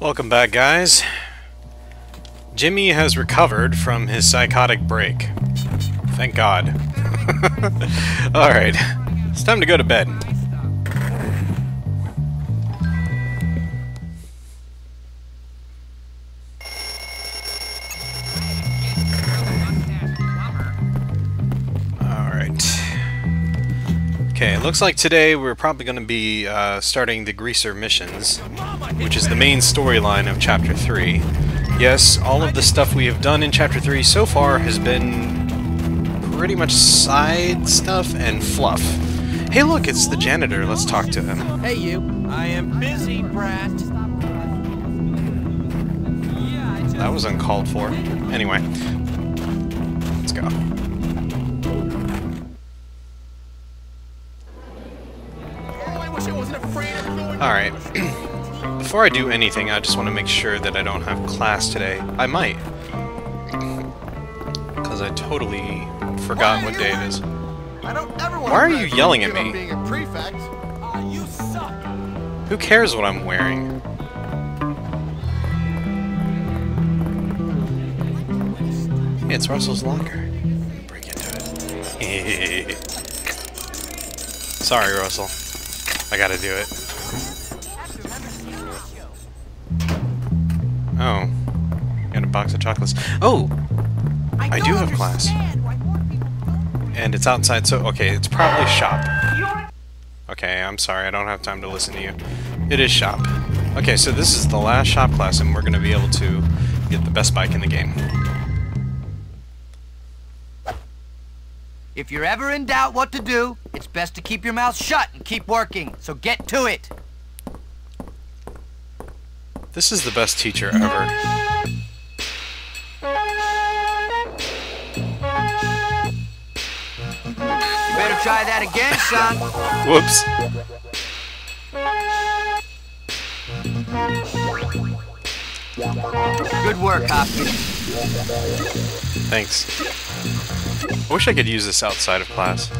Welcome back, guys. Jimmy has recovered from his psychotic break. Thank God. Alright, it's time to go to bed. Okay, it looks like today we're probably going to be uh, starting the Greaser missions, which is the main storyline of Chapter 3. Yes, all of the stuff we have done in Chapter 3 so far has been pretty much side stuff and fluff. Hey look, it's the janitor. Let's talk to him. Hey, you. I am busy, brat. That was uncalled for. Anyway, let's go. Alright. Before I do anything, I just want to make sure that I don't have class today. I might. Because I totally forgot what day it is. I don't ever want Why are you yelling at me? Being a prefect. You suck. Who cares what I'm wearing? Hey, it's Russell's locker. Break into it. Sorry, Russell. I gotta do it. Box of chocolates. Oh! I do have class. And it's outside, so... Okay, it's probably shop. Okay, I'm sorry, I don't have time to listen to you. It is shop. Okay, so this is the last shop class, and we're going to be able to get the best bike in the game. If you're ever in doubt what to do, it's best to keep your mouth shut and keep working. So get to it. This is the best teacher ever. Try that again, son. Whoops. Good work, Hopkins. Thanks. I wish I could use this outside of class.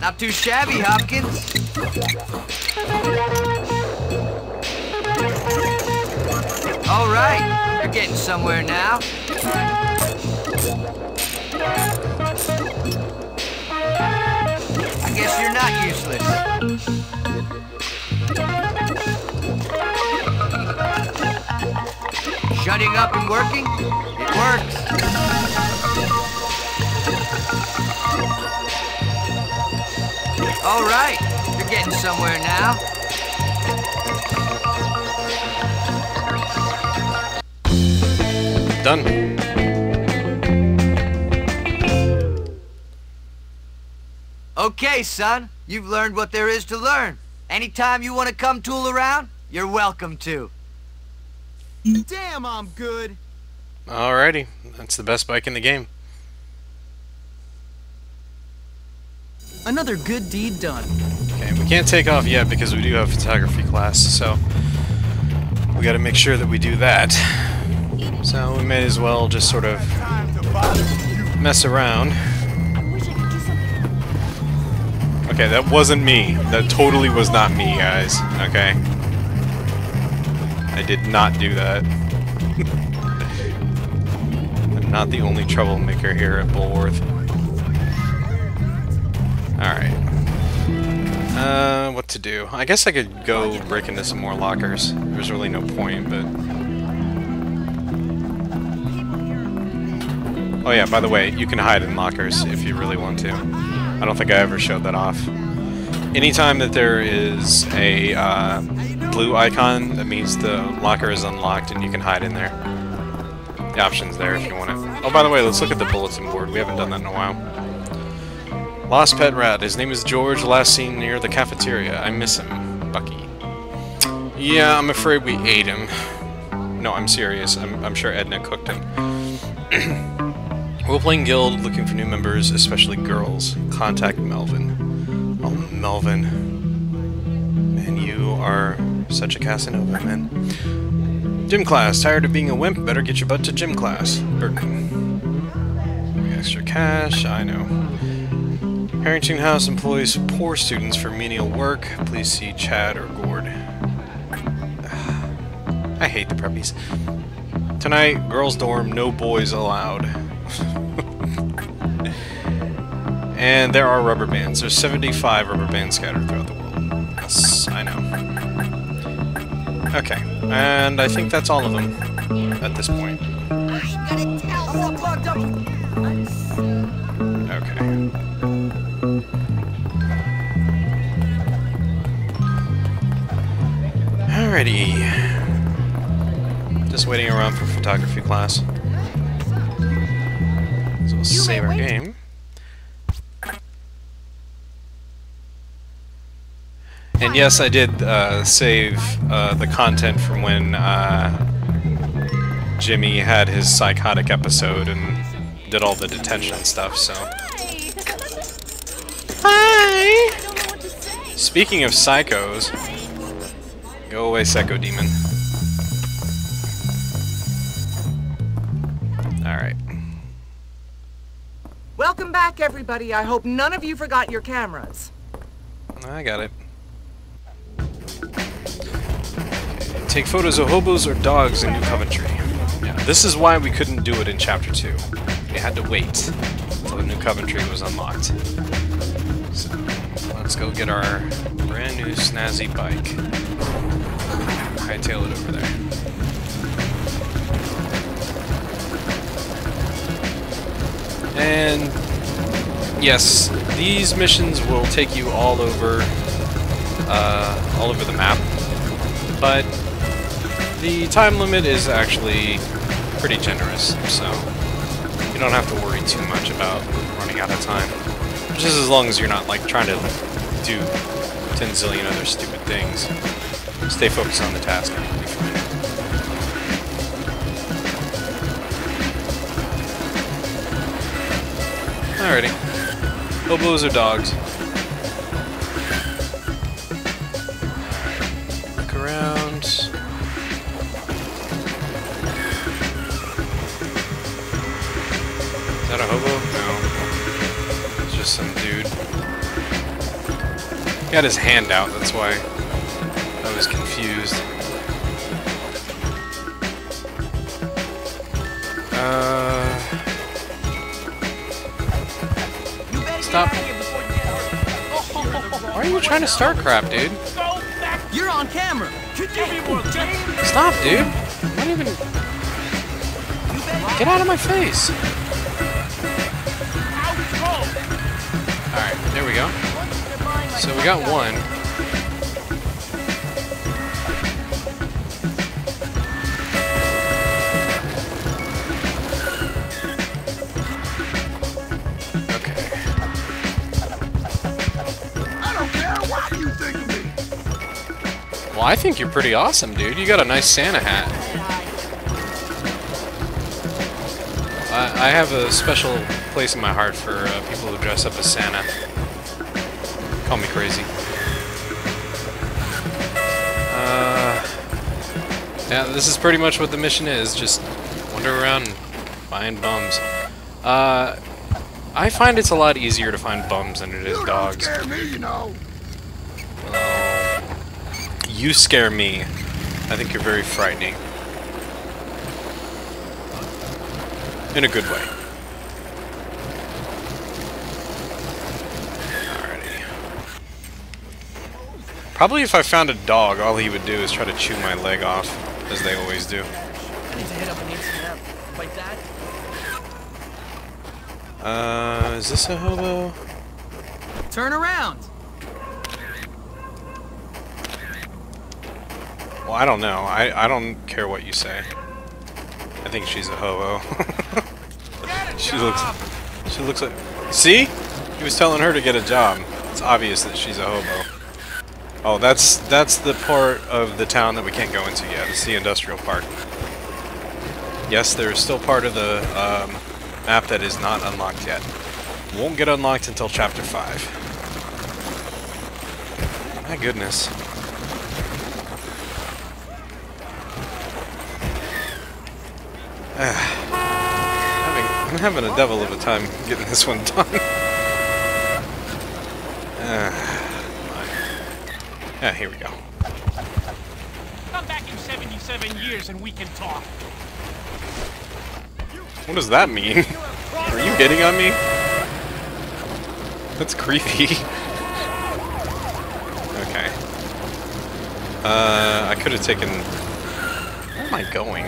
Not too shabby, Hopkins. All right, you're getting somewhere now. Guess you're not useless. Shutting up and working? It works. All right, you're getting somewhere now. Done. Okay, son, you've learned what there is to learn. Anytime you want to come tool around, you're welcome to. Damn, I'm good. Alrighty. That's the best bike in the game. Another good deed done. Okay, we can't take off yet because we do have photography class, so we gotta make sure that we do that. So we may as well just sort of Time to bother you. mess around. Okay, that wasn't me. That totally was not me, guys. Okay? I did not do that. I'm not the only troublemaker here at Bullworth. Alright. Uh, what to do? I guess I could go break into some more lockers. There's really no point, but... Oh yeah, by the way, you can hide in lockers if you really want to. I don't think I ever showed that off. Anytime that there is a uh, blue icon, that means the locker is unlocked and you can hide in there. The option's there if you want it. Oh, by the way, let's look at the bulletin board. We haven't done that in a while. Lost pet rat. His name is George, last seen near the cafeteria. I miss him. Bucky. Yeah, I'm afraid we ate him. No, I'm serious. I'm, I'm sure Edna cooked him. Role-playing guild looking for new members, especially girls. Contact Melvin. Oh, Melvin. Man, you are such a Casanova, man. Gym class. Tired of being a wimp? Better get your butt to gym class. Er, Burton. Extra cash. I know. Harrington House employs poor students for menial work. Please see Chad or Gord. I hate the preppies. Tonight, girls' dorm, no boys allowed. And there are rubber bands. There's 75 rubber bands scattered throughout the world. Yes, I know. Okay, and I think that's all of them at this point. I'm all plugged up. Okay. Alrighty. Just waiting around for photography class. So we'll save our game. And yes, I did uh, save uh, the content from when uh, Jimmy had his psychotic episode and did all the detention stuff, so. Hi! Speaking of psychos, go away, Psycho Demon. Alright. Welcome back, everybody. I hope none of you forgot your cameras. I got it. Take photos of hobos or dogs in New Coventry. Yeah, this is why we couldn't do it in Chapter 2. We had to wait until the New Coventry was unlocked. So, let's go get our brand new snazzy bike. Hightail it over there. And yes, these missions will take you all over, uh, all over the map. But the time limit is actually pretty generous, so you don't have to worry too much about running out of time. Just as long as you're not like trying to do 10 zillion other stupid things. Stay focused on the task. Alrighty. Hobos or dogs? He had his hand out, that's why I was confused. Uh, Stop. get out of here before you get hurt. why are you trying to start crap, dude? You're on camera. Stop, dude. I'm not even. Get out of my face. Alright, there we go. We got one. Okay. I don't care what you think. Well, I think you're pretty awesome, dude. You got a nice Santa hat. I, I have a special place in my heart for uh, people who dress up as Santa. Call me crazy. Uh, yeah, this is pretty much what the mission is. Just wander around and find bums. Uh, I find it's a lot easier to find bums than it is dogs. Scare me, you know. You scare me. I think you're very frightening. In a good way. Alrighty. Probably if I found a dog, all he would do is try to chew my leg off, as they always do. I need to hit up an ATM. Like that? Uh, is this a hobo? Turn around. Well, I don't know. I, I don't care what you say. I think she's a hobo. she looks she looks like See? He was telling her to get a job. It's obvious that she's a hobo. Oh, that's that's the part of the town that we can't go into yet. It's the industrial park. Yes, there is still part of the um, map that is not unlocked yet. Won't get unlocked until chapter 5. My goodness. having, I'm having a devil of a time getting this one done. uh, yeah, here we go. Come back in 77 years and we can talk. What does that mean? Are you hitting on me? That's creepy. okay. Uh, I could have taken... Where am I going?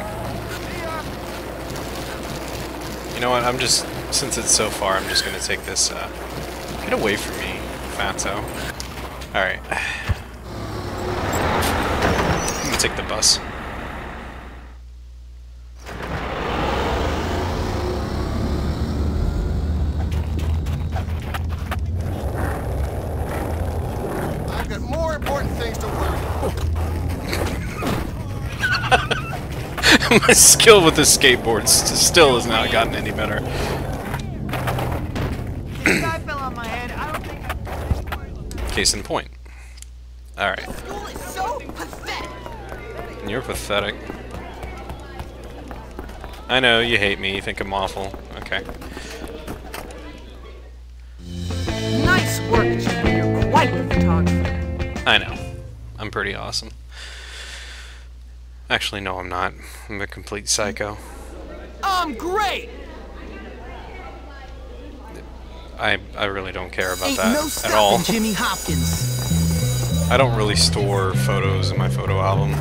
You know what, I'm just... Since it's so far, I'm just gonna take this, uh... Get away from me, fatso. Alright. I'm gonna take the bus. I've got more important things to worry. My skill with the skateboards still has not gotten any better. This guy fell on my head. I don't think Case in point. Alright. You're pathetic. I know, you hate me, you think I'm awful. Okay. Nice work, Jimmy. You're quite the photographer. I know. I'm pretty awesome. Actually, no, I'm not. I'm a complete psycho. I'm great! I, I really don't care about Ain't that no at all. Jimmy Hopkins. I don't really store photos in my photo album.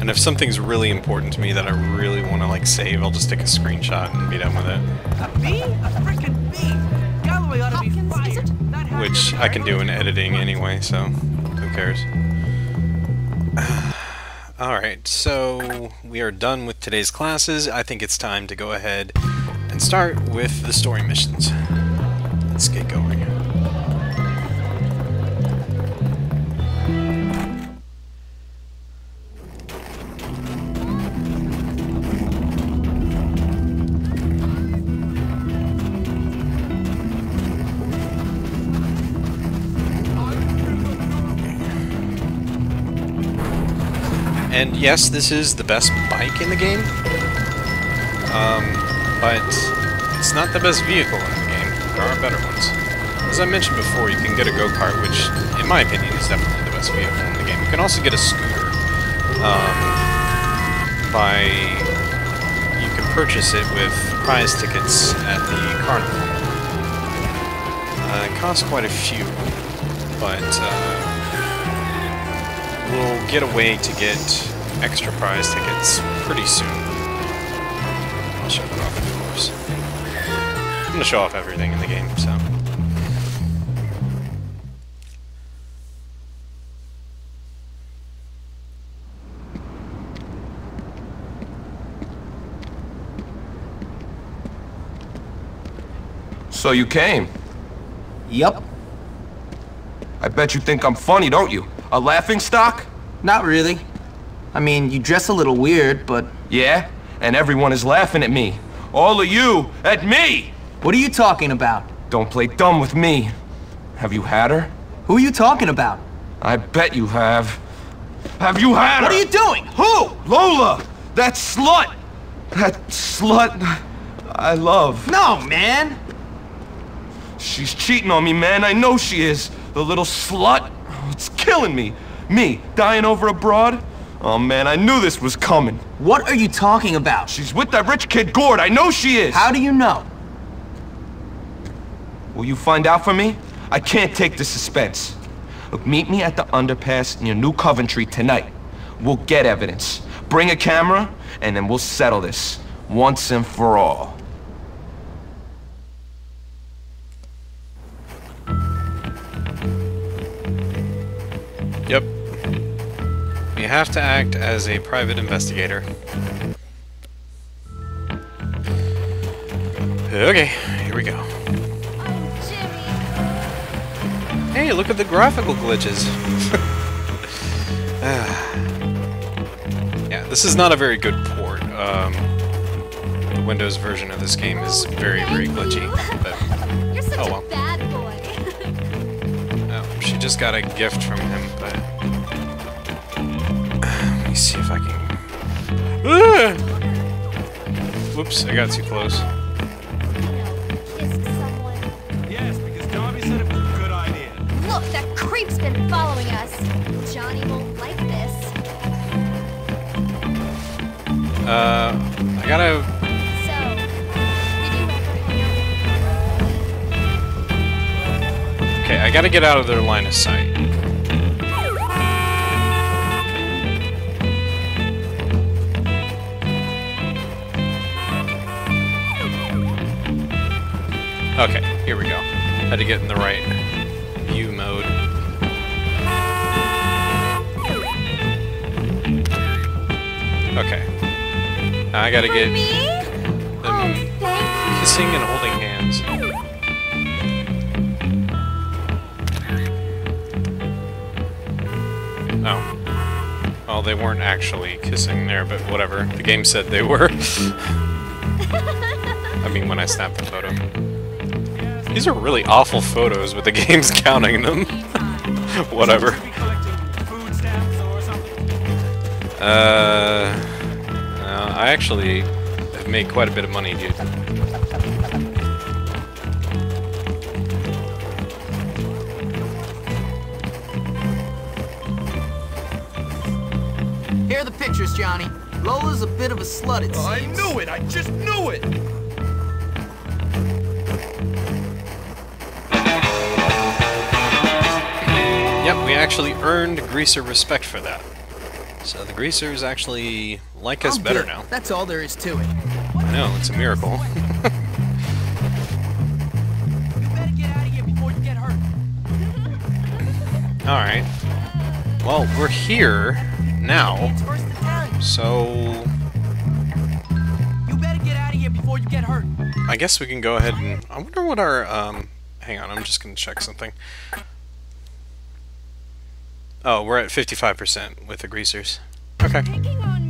And if something's really important to me that I really want to like save, I'll just take a screenshot and be done with it. A bee? A freaking bee! Galloway ought to be fired. That happened Which I can do in editing anyway, so who cares? Alright, so we are done with today's classes. I think it's time to go ahead and start with the story missions. Let's get going. And yes, this is the best bike in the game. Um, but it's not the best vehicle in the game. There are better ones. As I mentioned before, you can get a go-kart, which, in my opinion, is definitely the best vehicle in the game. You can also get a scooter. Um, by... You can purchase it with prize tickets at the carnival. Uh, it costs quite a few, but... Uh, we'll get a way to get extra prize tickets pretty soon. I'll show that off, of course. I'm gonna show off everything in the game, so. So you came. Yup. I bet you think I'm funny, don't you? A laughing stock? Not really. I mean, you dress a little weird, but Yeah, and everyone is laughing at me. All of you at me! what are you talking about? Don't play dumb with me. Have you had her? Who are you talking about? I bet you have. Have you had her? What are you doing? Who? Lola! That slut! That slut I love. No, man. She's cheating on me, man. I know she is. The little slut. Oh, It's killing me. Me, dying over a broad? Oh, man, I knew this was coming. What are you talking about? She's with that rich kid Gord. I know she is. How do you know? Will you find out for me? I can't take the suspense. Look, meet me at the underpass near New Coventry tonight. We'll get evidence. Bring a camera, and then we'll settle this once and for all. Yep. You have to act as a private investigator. Okay, here we go. Hey, look at the graphical glitches. Ah. yeah, this is not a very good port. Um, the Windows version of this game is very, very glitchy. But, oh well. a bad boy. Oh, she just got a gift from him, but... Whoops, I got too close. Yes, because Darby said it was a good idea. Look, Look, that creep's been following us. Johnny won't like this. Uh, I gotta... So, did you ever hang out? Okay, I gotta get out of their line of sight. Okay, here we go. Had to get in the right view mode. Okay. Now I gotta get them Oh, kissing and holding hands. Oh. Well, they weren't actually kissing there, but whatever. The game said they were. I mean, when I snapped the photo. These are really awful photos, but the game's counting them. whatever. Uh, uh, I actually have made quite a bit of money, dude. Here are the pictures, Johnny. Lola's a bit of a slut, it seems. I knew it! I just knew it! Actually earned Greaser respect for that. So the Greasers actually like us I'm better good. now. That's all there is to it. I know, it's a miracle. You better get out of here before you get hurt. Alright. Well, we're here now, It's first to tell you. so You better get out of here before you get hurt. I guess we can go ahead and... I wonder what our, um... Hang on, I'm just gonna check something. Oh, we're at 55% with the Greasers. Okay. Picking on.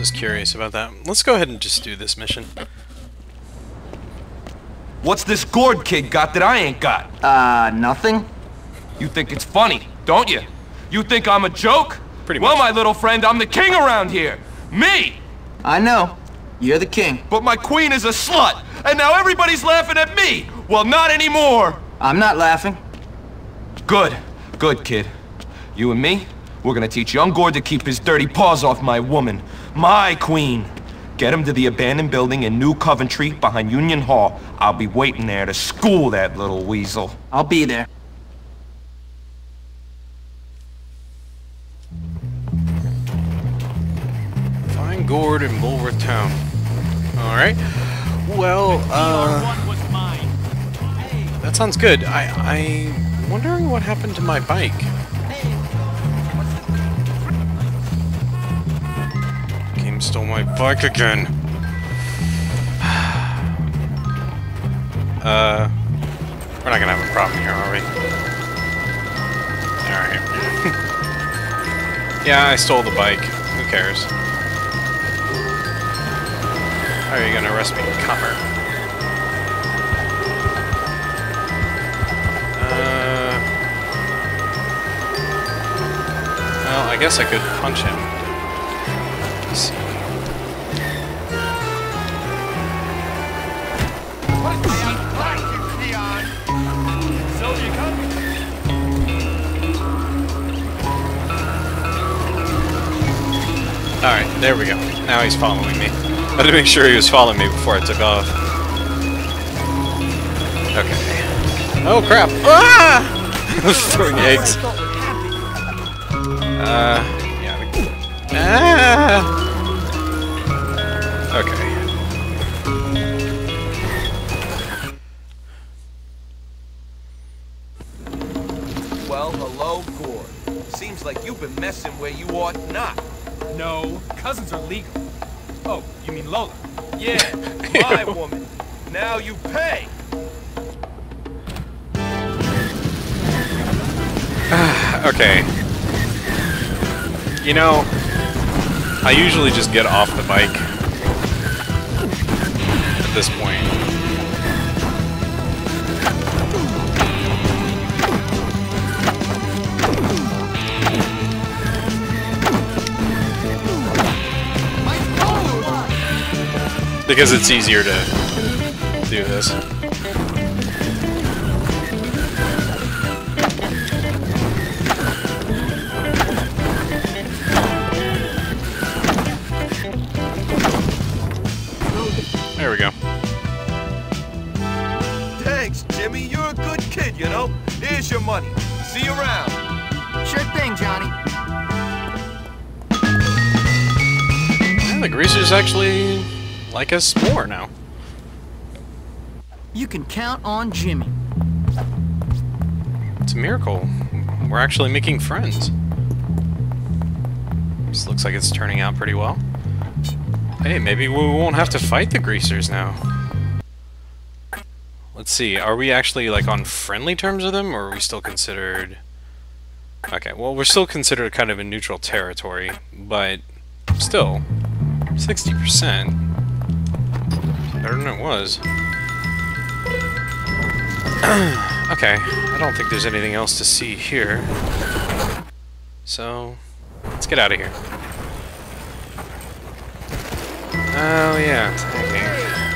Just curious about that. Let's go ahead and just do this mission. What's this Gord kid got that I ain't got? Uh, nothing? You think it's funny, don't you? You think I'm a joke? Pretty well, much. my little friend, I'm the king around here. Me! I know. You're the king. But my queen is a slut, and now everybody's laughing at me. Well, not anymore. I'm not laughing. Good, good kid. You and me, we're gonna teach young Gord to keep his dirty paws off my woman, my queen. Get him to the abandoned building in New Coventry behind Union Hall. I'll be waiting there to school that little weasel. I'll be there. Find Gord in Bullworth Town. Alright. Well, uh... One was mine. That sounds good. I... I, I'm wondering what happened to my bike. Game stole my bike again. uh, we're not gonna have a problem here, are we? Alright. yeah, I stole the bike. Who cares? How are you gonna arrest me, copper? Well, I guess I could punch him. Alright, there we go. Now he's following me. I had to make sure he was following me before I took off. Okay. Oh crap! Ah! Throwing eggs. Uh, yeah. the- Ah! Okay. Well, hello, Gord. Seems like you've been messing where you ought not. No, cousins are legal. Oh, you mean Lola? Yeah, my woman. Now you pay. Okay. You know, I usually just get off the bike at this point. Because it's easier to do this. Jimmy. You're a good kid, you know? Here's your money. See you around. Sure thing, Johnny. The greasers actually like us more now. You can count on Jimmy. It's a miracle. We're actually making friends. This looks like it's turning out pretty well. Hey, maybe we won't have to fight the greasers now. Let's see, are we actually like on friendly terms with them, or are we still considered... Okay, well we're still considered kind of a neutral territory, but still, 60%. Better than it was. okay, I don't think there's anything else to see here. So, let's get out of here. Oh yeah.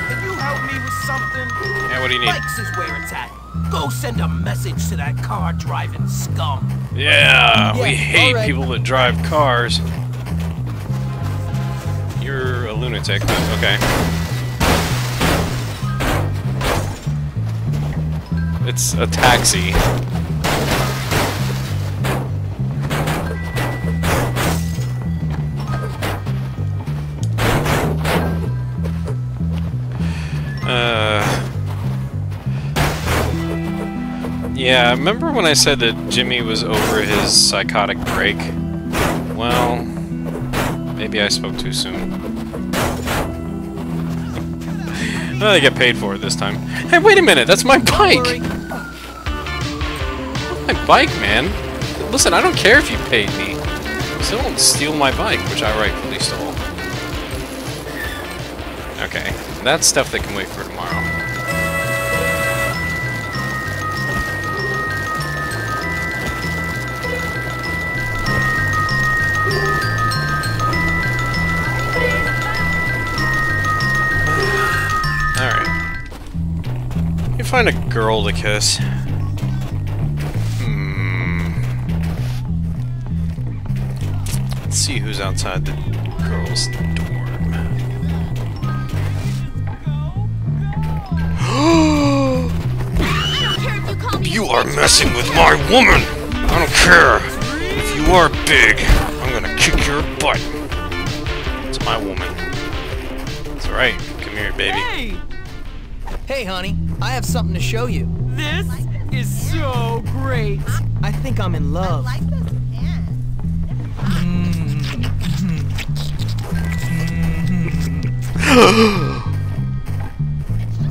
What do you need? Mike's is where it's at. Go send a message to that car driving scum. Yeah, we hate alright. people that drive cars. You're a lunatic, but okay. It's a taxi. Yeah, remember when I said that Jimmy was over his psychotic break? Well, maybe I spoke too soon. well, I get paid for it this time. Hey, wait a minute, that's my bike! My bike, man. Listen, I don't care if you paid me. Still don't steal my bike, which I rightfully stole. Okay, that's stuff that can wait for tomorrow. Find a girl to kiss. Hmm. Let's see who's outside the girl's dorm. You are messing with my woman! I don't care! If you are big, I'm gonna kick your butt. It's my woman. It's right. Come here, baby. Hey, Hey, honey, I have something to show you. this is so great. I think I'm in love.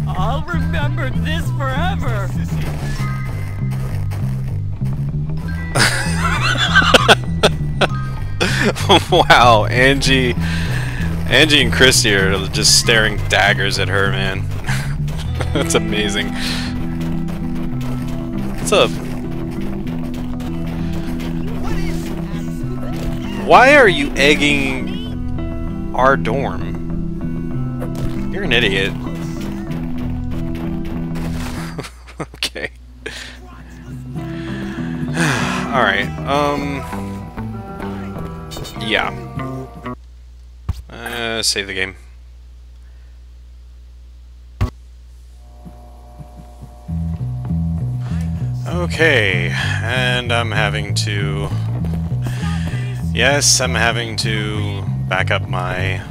I'll remember this forever. wow, Angie, Angie and Christy are just staring daggers at her, man. That's amazing. What's up? Why are you egging our dorm? You're an idiot. okay. Alright, um... Yeah. Uh, save the game. Okay, and I'm having to... Yes, I'm having to back up my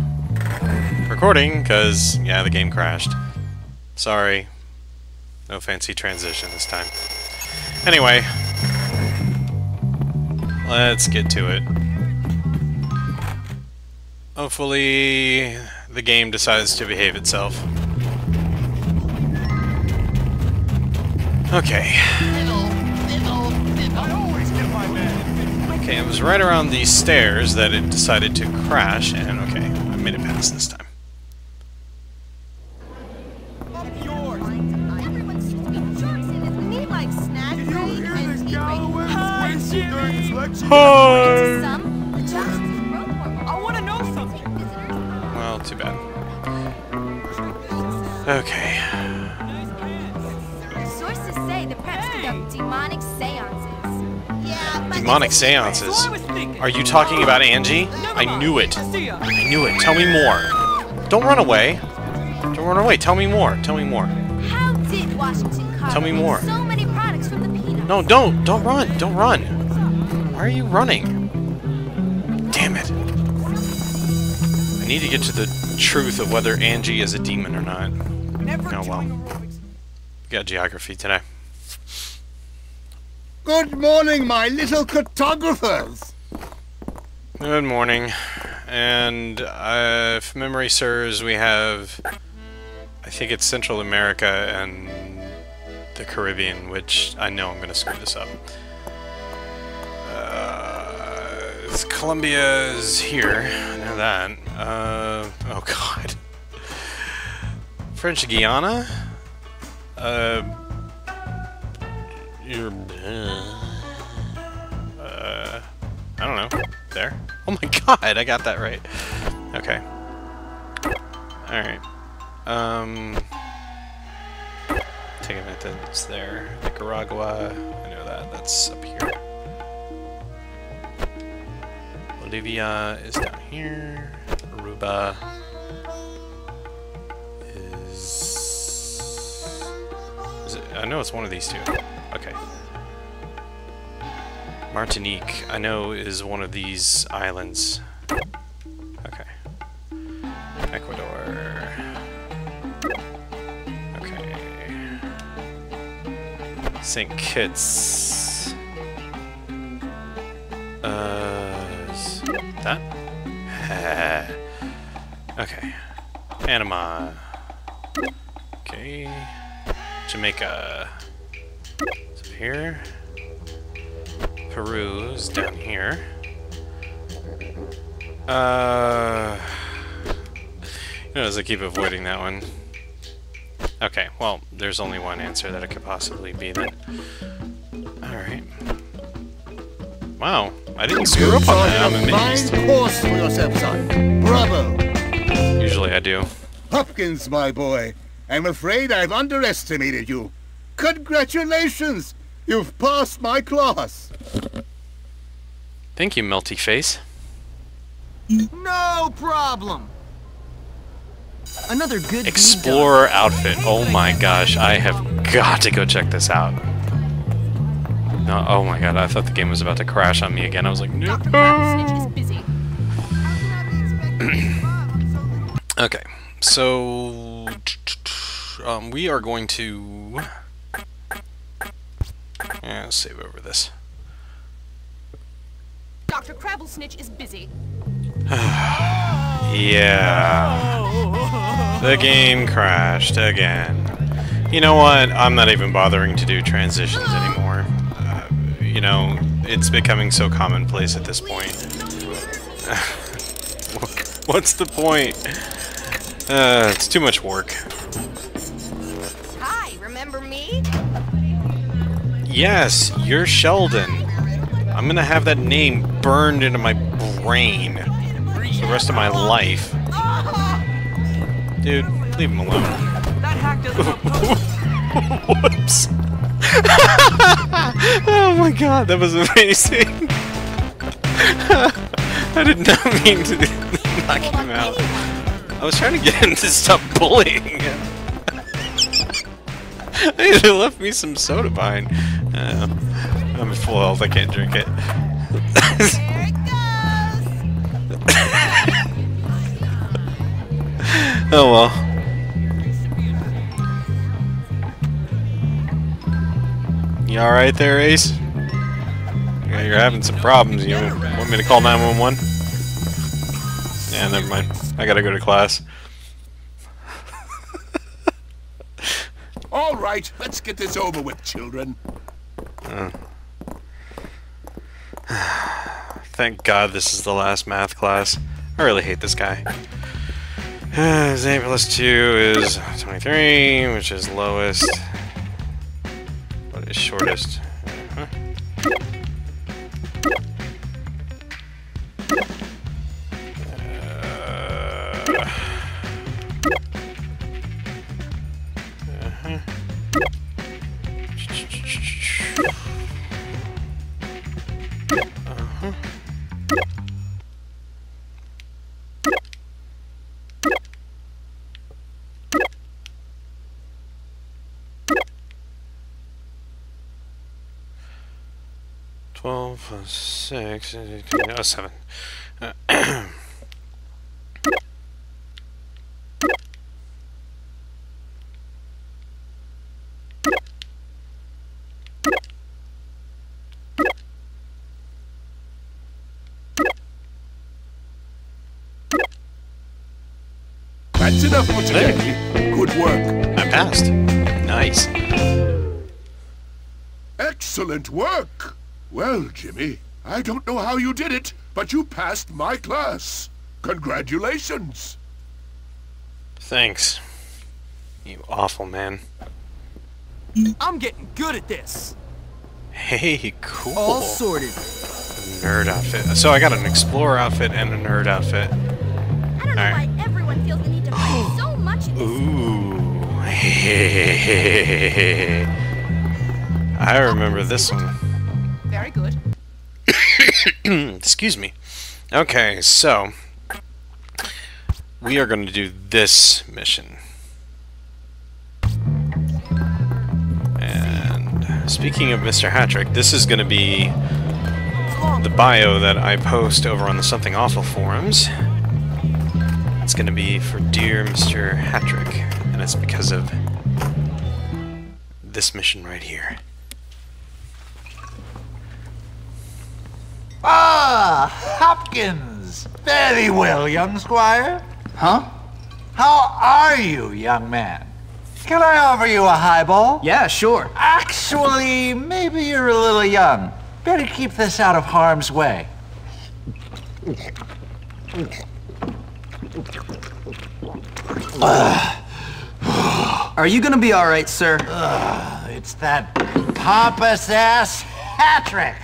recording, because, yeah, the game crashed. Sorry. No fancy transition this time. Anyway, let's get to it. Hopefully, the game decides to behave itself. Okay. Okay, it was right around these stairs that it decided to crash, and okay, I made it past this time. Hi, Jimmy. I want to know something. Well, too bad. Okay. Sources say the preps conduct demonic seances. Demonic seances. I was thinking. Are you talking about Angie? I knew it. I knew it. Tell me more. Don't run away. Don't run away. Tell me more. Tell me more. how did Washington Carver Tell me more. so many products from the peanut No, don't! Don't run! Don't run! Why are you running? Damn it. I need to get to the truth of whether Angie is a demon or not. Oh well. We got geography today. Good morning, my little cartographers. Good morning. And uh, if memory serves, we have, I think it's Central America and the Caribbean, which I know I'm going to screw this up. Uh, Colombia is here. I know that. Uh, oh god. French Guiana? Uh, you're, uh, I don't know. There. Oh my god, I got that right. Okay. Alright. Um... Take a minute, that's there. Nicaragua, I know that, that's up here. Bolivia is down here. Aruba is... is it, I know it's one of these two. Okay. Martinique, I know, is one of these islands. Okay. Ecuador. Okay. St. Kitts. Uh, that? okay. Panama. Okay. Jamaica. Here. Peru is down here. Uh, you know, as I keep avoiding that one. Okay, well, there's only one answer that it could possibly be then. Alright. Wow, I didn't screw up on that, I'm amazed. course for yourself, son. Bravo. Usually I do. Hopkins, my boy. I'm afraid I've underestimated you. Congratulations! You've passed my class. Thank you, Melty Face. No problem. Another good deed Explorer outfit. Oh my gosh, I have got to go check this out. No, oh my god, I thought the game was about to crash on me again. I was like, no. Snitch is busy. Okay, so um, we are going to yeah, save over this. Dr. Crabblesnitch is busy. Yeah, the game crashed again. You know what? I'm not even bothering to do transitions anymore. Uh, you know, it's becoming so commonplace at this point. What's the point? Uh, it's too much work. Yes, you're Sheldon. I'm gonna have that name burned into my brain for the rest of my life. Dude, leave him alone. Whoops. oh my god, that was amazing. I did not mean to knock him out. I was trying to get him to stop bullying him. He left me some soda behind. I'm at full health, I can't drink it. oh well. You alright there, Ace? Yeah, you're having some problems. You want me to call 911? Yeah, never mind. I gotta go to class. All right, let's get this over with, children. Thank God this is the last math class. I really hate this guy. Uh, 8 plus 2 is 23, which is lowest. What is shortest? Uh, 6, 7. Uh, That's enough for today. Good work. I passed. Nice. Excellent work. Well, Jimmy, I don't know how you did it, but you passed my class. Congratulations. Thanks. You awful man. I'm getting good at this. Hey, cool. All sorted. Nerd outfit. So I got an explorer outfit and a nerd outfit. I don't know Alright. why everyone feels the need to fight so much in this Ooh. I remember this one. Very good. Excuse me. Okay, so we are going to do this mission. And speaking of Mr. Hattrick, this is going to be the bio that I post over on the Something Awful forums. It's going to be for Dear Mr. Hattrick, and it's because of this mission right here. Ah, Hopkins. Very well, young squire. Huh? How are you, young man? Can I offer you a highball? Yeah, sure. Actually, maybe you're a little young. Better keep this out of harm's way. Are you gonna be alright, sir? It's that pompous ass Hattrick.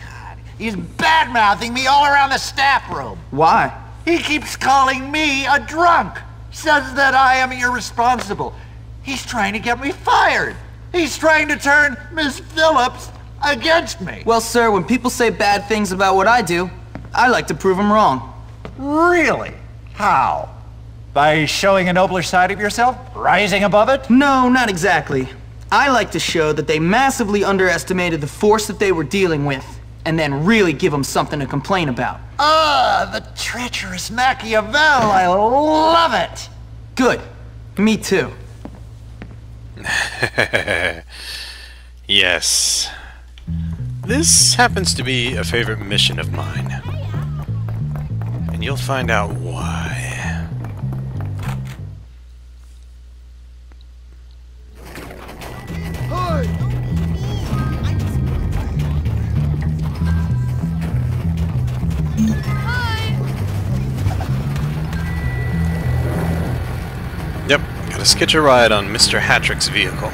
He's bad mouthing me all around the staff room. Why? He keeps calling me a drunk. Says that I am irresponsible. He's trying to get me fired. He's trying to turn Miss Phillips against me. Well, sir, when people say bad things about what I do, I like to prove them wrong. Really? How? By showing a nobler side of yourself? Rising above it? No, not exactly. I like to show that they massively underestimated the force that they were dealing with, and then really give them something to complain about. Ah, the treacherous Machiavel. I love it. Good. Me too. yes. This happens to be a favorite mission of mine. And you'll find out why. Gotta sketch a ride on Mr. Hattrick's vehicle.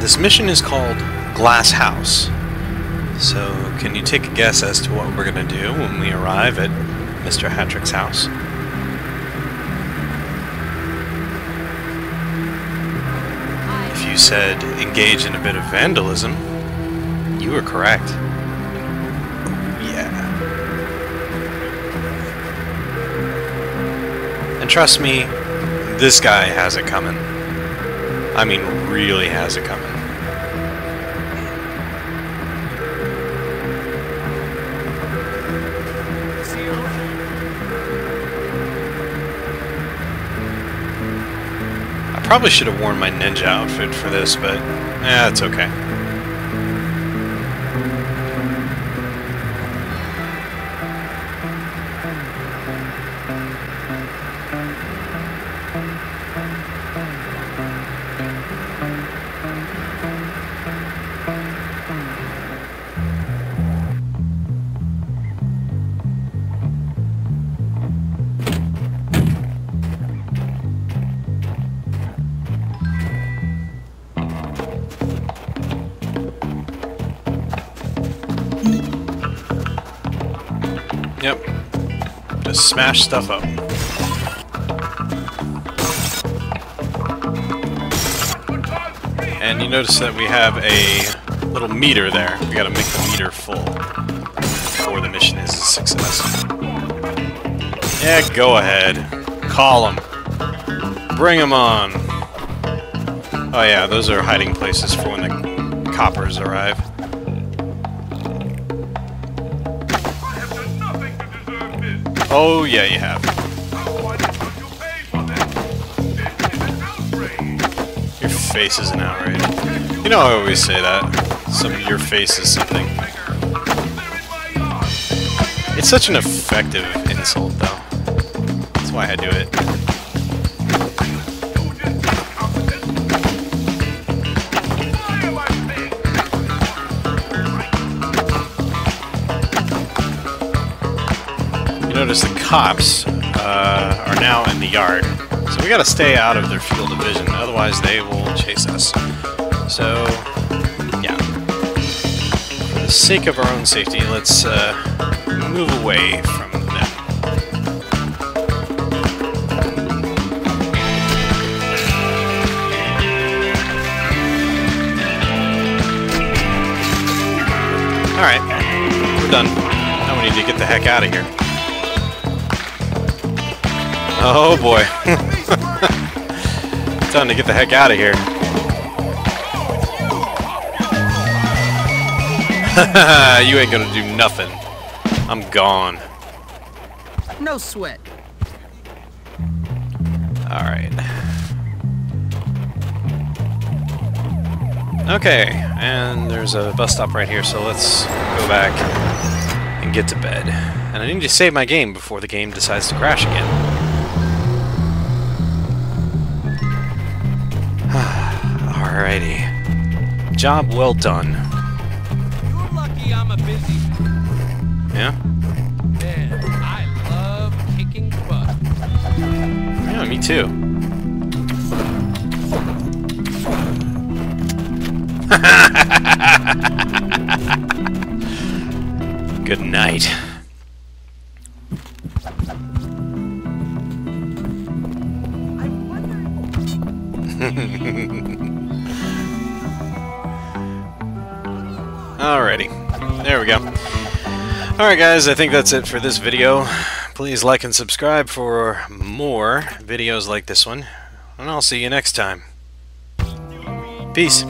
This mission is called Glass House. So, can you take a guess as to what we're gonna do when we arrive at Mr. Hattrick's house? You said engage in a bit of vandalism, you were correct. Yeah. And trust me, this guy has it coming. I mean, really has it coming. Probably should have worn my ninja outfit for this, but eh, it's okay. Smash stuff up. And you notice that we have a little meter there. We gotta make the meter full before the mission is a success. Yeah, go ahead. Call them. Bring them on. Oh yeah, those are hiding places for when the coppers arrive. Oh yeah, you have. Your face is an outrage. You know I always say that. Some your face is something. It's such an effective insult, though. That's why I do it. Cops uh, are now in the yard. So we gotta stay out of their field of vision, otherwise they will chase us. So, yeah. For the sake of our own safety, let's uh, move away from them. Alright, we're done. Now we need to get the heck out of here. Oh boy. Time to get the heck out of here. you ain't gonna do nothing. I'm gone. No sweat. Alright. Okay, and there's a bus stop right here, so let's go back and get to bed. And I need to save my game before the game decides to crash again. Alrighty. Job well done. You're lucky I'm a busy. Yeah? Man, I love kicking butt. Yeah, me too. Good night. Alright guys, I think that's it for this video. Please like and subscribe for more videos like this one. And I'll see you next time. Peace.